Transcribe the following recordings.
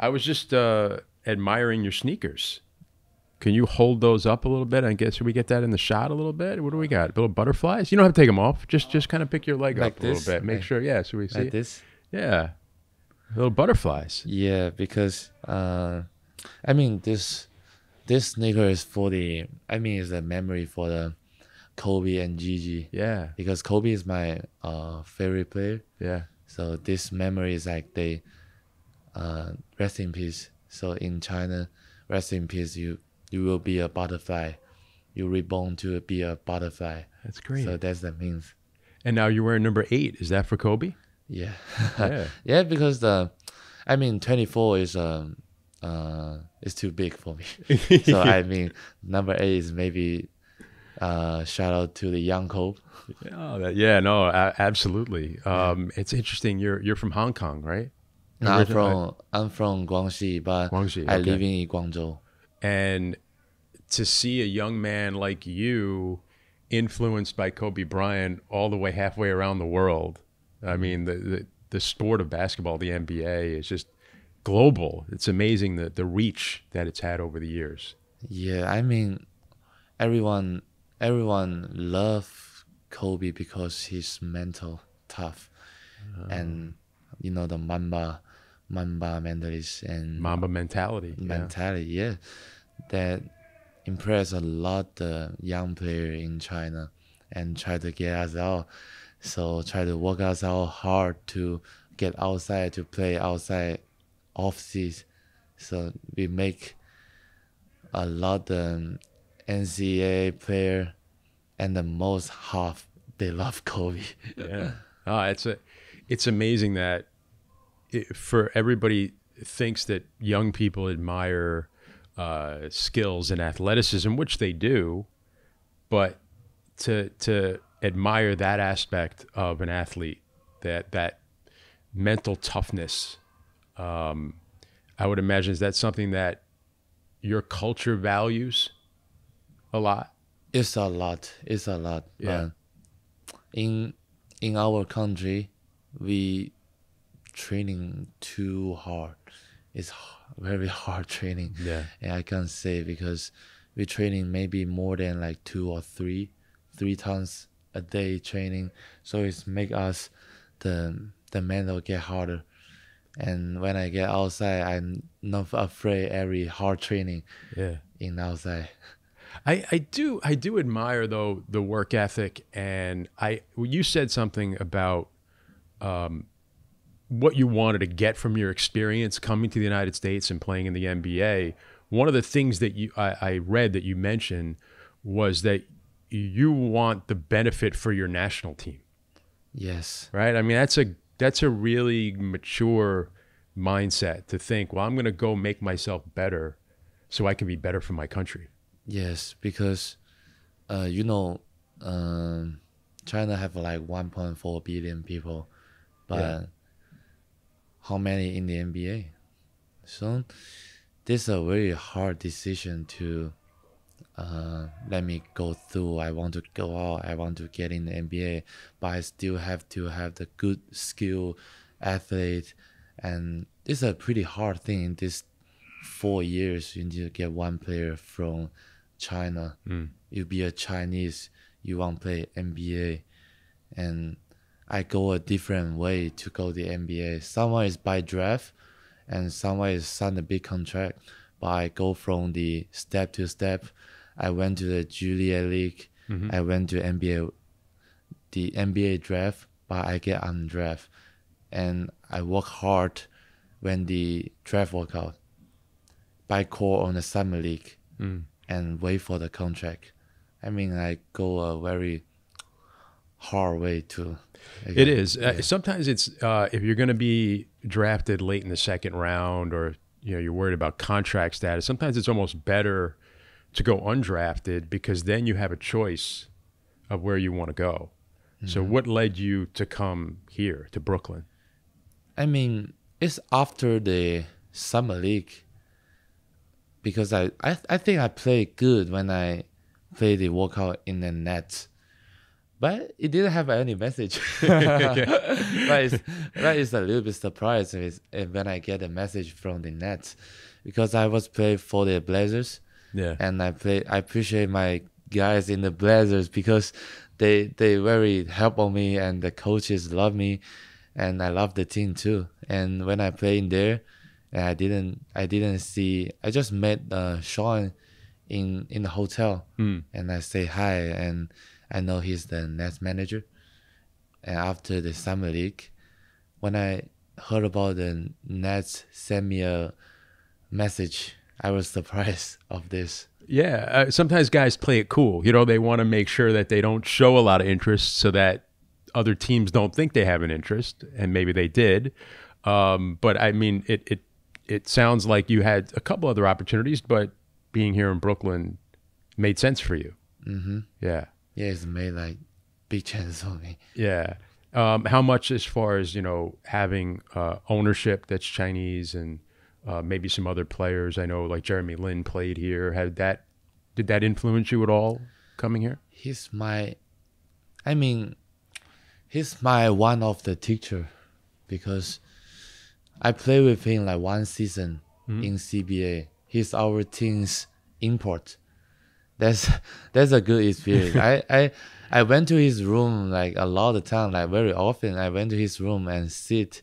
I was just uh, admiring your sneakers. Can you hold those up a little bit? I guess we get that in the shot a little bit. What do we got? Little butterflies. You don't have to take them off. Just just kind of pick your leg Like up a little bit. Make Like- sure. Yeah. So we see. like this. Yeah. Little butterflies. Yeah, because uh, I mean this this sneaker is for the I mean it's a memory for the Kobe and Gigi Yeah. because Kobe is my uh favorite player. Yeah. So this memory is like they uh rest in peace. So in China, rest in peace. You you will be a butterfly. You reborn to be a butterfly. That's great. So that's the means. and now you're wearing number eight. Is that for Kobe? Yeah. Yeah. yeah, because the, I mean, twenty four is um, uh, is too big for me. so I mean, number eight is maybe, uh, shout out to the young Kobe. Oh, that, yeah. No. Absolutely. Um, it's interesting. You're you're from Hong Kong, right? No, I'm from I'm from Guangxi, but Guangxi, I okay. live in Guangzhou. and to see a young man like you influenced by Kobe Bryant all the way halfway around the world. I mean, the the, the sport of basketball, the NBA, is just global. It's amazing the the reach that it's had over the years. Yeah, I mean, everyone everyone love Kobe because he's mental tough, oh. and you know the Mamba, Mamba mentalist and Mamba mentality. mentality. Yeah, that impress a lot the young player in China and try to get us out. So try to work us out hard to get outside to play outside off season. So we make a lot um, NCAA player and the most half they love Kobe. yeah. Ah, it's a, it's amazing that it, for everybody thinks that young people admire uh, skills and athleticism, which they do, but to to admire that aspect of an athlete, that that mental toughness, um, I would imagine is that something that your culture values a lot. It's a lot. It's a lot. Yeah. But in in our country, we training too hard. It's very hard training. Yeah. And I can't say because we're training maybe more than like two or three, three times a day training. So it's make us the the mental get harder. And when I get outside, I'm not afraid every hard training Yeah. in outside. I, I do I do admire though the work ethic and I you said something about um, what you wanted to get from your experience coming to the United States and playing in the NBA. One of the things that you I, I read that you mentioned was that you want the benefit for your national team, Yes. right? I mean that's a that's a really mature mindset to think, well, I'm going to go make myself better so I can be better for my country. Yes, because uh, you know, um, China have like 1.4 billion people, but Yeah. How many in the NBA? So this is a very hard decision to uh, let me go through. I want to go out. I want to get in the NBA, but I still have to have the good skill athlete, and this is a pretty hard thing in this four years. You need to get one player from China. You be a Chinese. You want to play NBA, and I go a different way to go the NBA. Someone is by draft, and someone is sign a big contract. But I go from the step to step. I went to the Julia League. Mm-hmm. I went to NBA, the NBA draft, but I get undraft, and I work hard when the draft work out. By call on the summer league mm. and wait for the contract. I mean, I go a very hard way to. It is. Uh, sometimes it's uh, if you're going to be drafted late in the second round, or you know you're worried about contract status. Sometimes it's almost better to go undrafted because then you have a choice of where you want to go. So, what led you to come here to Brooklyn? I mean, it's after the summer league because I, I, I think I played good when I played the workout in the net. But it didn't have any message. but it's, that is a little bit surprised eh, when I get a message from the net, because I was playing for the Blazers, Yeah. and I play. I appreciate my guys in the Blazers because they they very help on me, and the coaches love me, and I love the team too. And when I play in there, and I didn't I didn't see. I just met uh, Sean in in the hotel, Mm. and I say hi, and I know he's the Nets manager. And after the summer league, when I heard about the Nets send me a message, I was surprised of this. Yeah, uh, sometimes guys play it cool. You know, they want to make sure that they don't show a lot of interest so that other teams don't think they have an interest, and maybe they did. Um, but I mean, it it it sounds like you had a couple other opportunities, but being here in Brooklyn made sense for you. Mm-hmm. Yeah, Yeah, it's made like big chance for me. yeah. Um, how much, as far as you know, having uh, ownership that's Chinese and uh, maybe some other players. I know, like Jeremy Lin played here. Had that did that influence you at all coming here? He's my, I mean, he's my one of the teacher, because I play with him like one season in CBA. He's our team's import. That's that's a good experience. I, I I went to his room like a lot of time, like very often. I went to his room and sit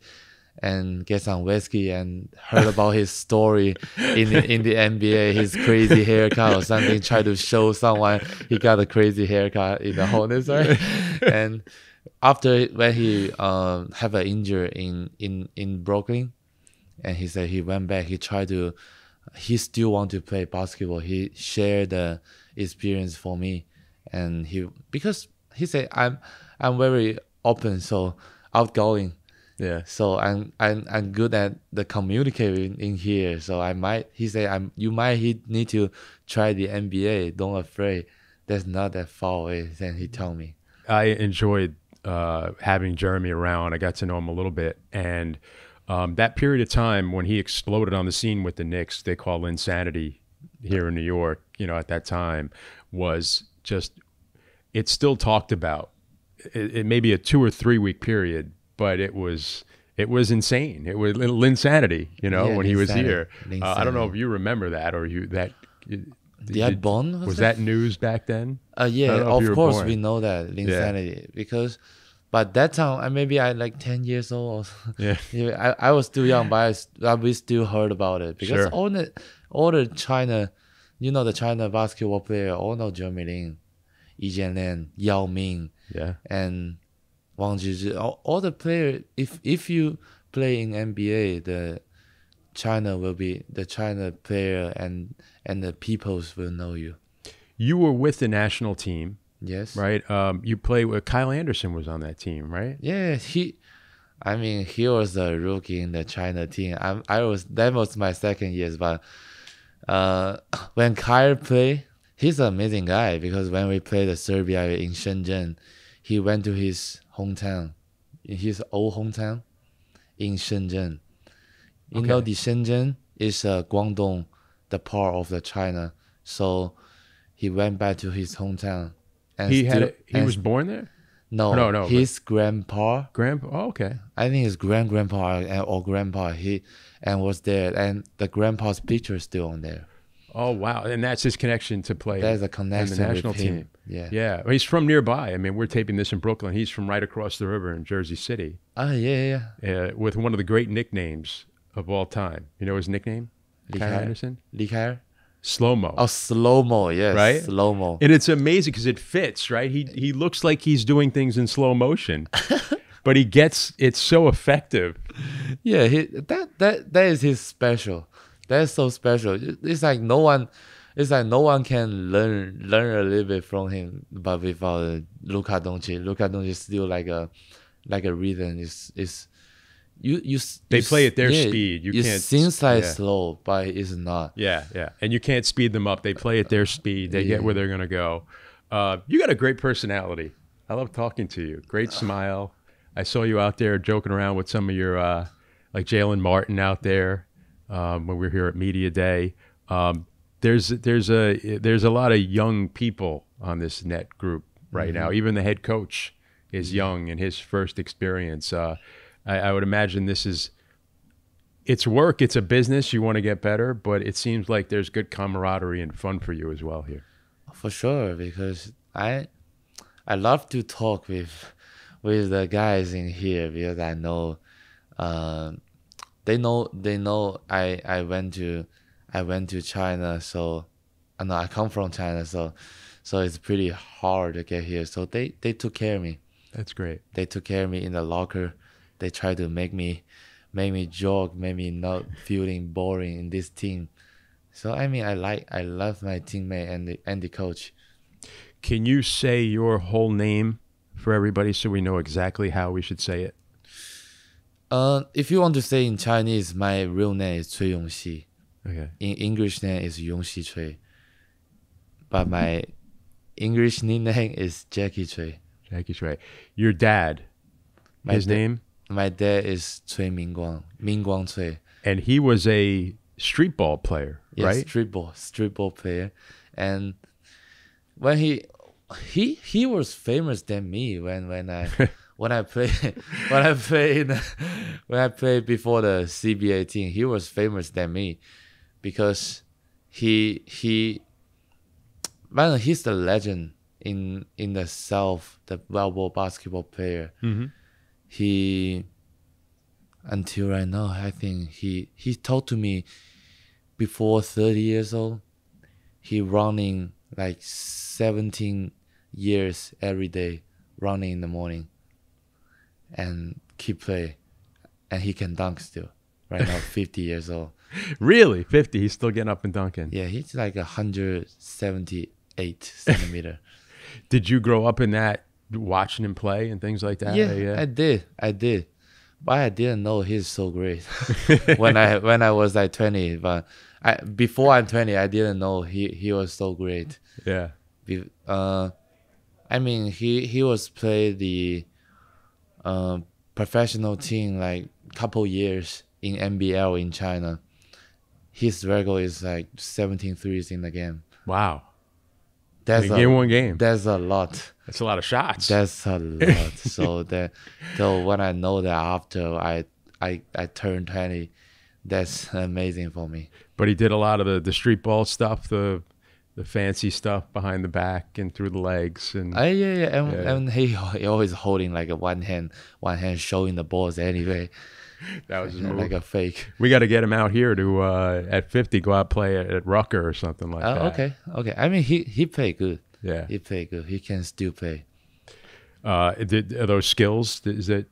and get some whiskey and heard about his story in the, in the NBA, his crazy haircut or something. Try to show someone he got a crazy haircut in the Hornets, right? and after when he um have an injury in in in Brooklyn, and he said he went back. He tried to. He still want to play basketball. He shared the experience for me, and he because he said I'm I'm very open, so outgoing. Yeah. So I'm I'm I'm good at the communicating in here. So I might he said I'm you might he need to try the NBA. Don't afraid. That's not that far away. Then he told me. I enjoyed uh, having Jeremy around. I got to know him a little bit, and um, that period of time when he exploded on the scene with the Knicks, they call Linsanity here in New York. You know, at that time was just it's still talked about. It, it may be a two or three week period, but it was it was insane. It was little Linsanity. You know, Yeah, when he was here. Uh, I don't know if you remember that or you that. The Ed Bond was that news back then? Uh, yeah, don't know if you were of course born. we know that Linsanity because, but that time I maybe I like ten years old. Yeah. yeah, I, I was still young, but I, uh, we still heard about it because Sure. all the all the China, you know the China basketball player all know Jeremy Lin, Yi Jianlian, Yao Ming, Yeah. and Wang Zhizhi. All, all the player if if you play in NBA, the China will be the China player and and the peoples will know you. You were with the national team. Yes. right? Um, you play with Kyle Anderson was on that team, right? Yeah, he. I mean, he was a rookie in the China team. I I was that was my second year, but uh, when Kyle play, he's an amazing guy because when we played the Serbia in Shenzhen, he went to his hometown, in his old hometown, in Shenzhen. You know, the Shenzhen is uh, Guangdong, the part of the China. So he went back to his hometown. And He had a, he was born there. No, No, no, His grandpa, Grandpa. Oh, okay. I think his grand grandpa and or grandpa, he and was there, and the grandpa's picture is still on there. Oh wow, and that's his connection to play. There's a connection the national with him. team. Yeah. Yeah, well, he's from nearby. I mean, we're taping this in Brooklyn. He's from right across the river in Jersey City, Oh yeah, yeah. uh, with one of the great nicknames of all time. You know his nickname? Lee Anderson. Lee Slow mo. Oh, slow mo. Yes. Right? Slow mo. And it's amazing because it fits, right? He he looks like he's doing things in slow motion, but he gets it's so effective. Yeah. He that that that is his special. That's so special. It's like no one. It's like no one can learn learn a little bit from him, but without uh, Luka Doncic. Luka Doncic is still like a like a rhythm. Is is you you They you play at their speed. You can't- It seems like yeah. slow, but it's not. Yeah, yeah. And you can't speed them up. They play at their speed. They get where they're going to go. Uh, you got a great personality. I love talking to you. Great smile. I saw you out there joking around with some of your, uh, like Jalen Martin out there um, when we were here at Media Day. Um, there's there's a there's a lot of young people on this net group. right now. Even the head coach is young in his first experience. Uh, I, I would imagine this is it's work, it's a business. You want to get better, but it seems like there's good camaraderie and fun for you as well here. For sure, because I I love to talk with with the guys in here because I know uh, they know they know I I went to I went to China, so I know I come from China, so so it's pretty hard to get here. So they they took care of me. That's great. They took care of me in the locker. They try to make me make me jog, make me not feeling boring in this team. So I mean, I like I love my teammate and the and the coach. Can you say your whole name for everybody so we know exactly how we should say it? Uh, if you want to say in Chinese, my real name is Cui Yongxi. Okay. In English name is Yongxi Cui. But my English nickname is Jacky Cui. Jacky Shui. Your dad, My his name, My dad is Cui Mingguang. Mingguang Cui. and he was a street ball player, Yes, right? street ball, street ball player. And when he he he was famous than me when when I when I played when I played when I played before the CBA team. He was famous than me because he he man he's the legend in in the South, the well basketball player. Mm-hmm. He until right now, I think he he talked to me before 30 years old. He running like 17 years every day, running in the morning, and keep play, and he can dunk still. Right now, 50 years old. Really, fifty. He's still getting up and dunking. Yeah, he's like 178 centimeter. Did you grow up in that, watching him play and things like that? yeah, I did, I did, but I didn't know he's so great when I when I was like 20. But I before I'm 20, I didn't know he he was so great. yeah. Be- Uh, I mean, he he was play the uh, professional team like couple years in NBL in China. His record is like 17 threes in the game. Wow. That's In a, game one game. That's a lot. That's a lot of shots. That's a lot. so that so when I know that after I I I turned 20, that's amazing for me. but he did a lot of the, the street ball stuff, the the fancy stuff behind the back and through the legs, and Uh, yeah, yeah, and, Yeah. and he, he always holding like a one hand, one hand showing the balls anyway, that was move. like a fake. we got to get him out here to uh, at fifty go out play at, at Rucker or something like Uh, that. okay, okay. I mean, he he play good. Yeah. He play good. He can still play. Uh, did, are those skills? Is that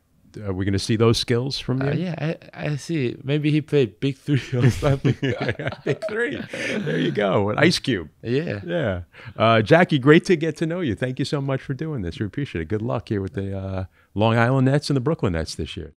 are we going to see those skills from you? Uh, yeah, I I see. Maybe he played big three or something. Big three. There you go. An Ice Cube. yeah. Yeah. Uh, Jacky, great to get to know you. Thank you so much for doing this. We appreciate it. Good luck here with the uh, Long Island Nets and the Brooklyn Nets this year.